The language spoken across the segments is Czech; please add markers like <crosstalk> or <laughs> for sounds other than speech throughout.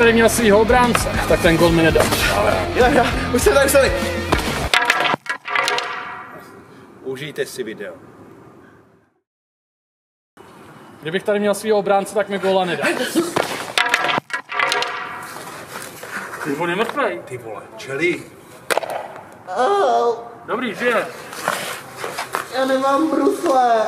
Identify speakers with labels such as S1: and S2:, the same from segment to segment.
S1: tady měl svýho obránce, tak ten gol mi nedal.
S2: Jo, jo, už se tady vstali. Užijte si video.
S1: Kdybych tady měl svýho obránce, tak mi góla nedal. Ty on je mrtvej.
S2: Ty vole, čeli.
S1: Dobrý, žije.
S3: Já nemám brusle.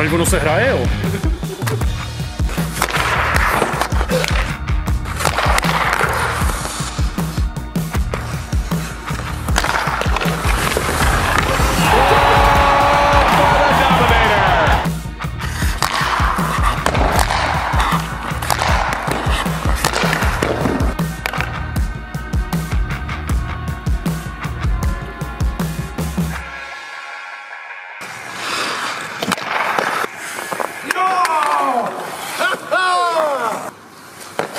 S1: Ale ono se hraje, jo.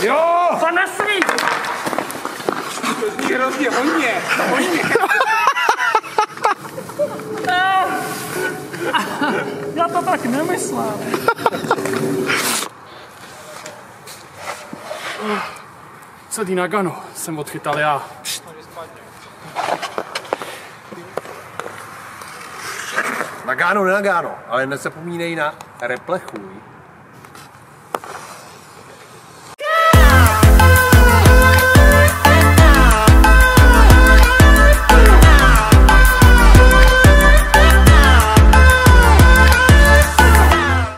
S2: Jo!
S1: To nesmí!
S2: Hrozně hodně, hodně. <laughs>
S1: Já to tak nemyslel. Celý Nagano jsem odchytal já.
S2: Nagano, nenagáno, ale nezapomínej na replechuj.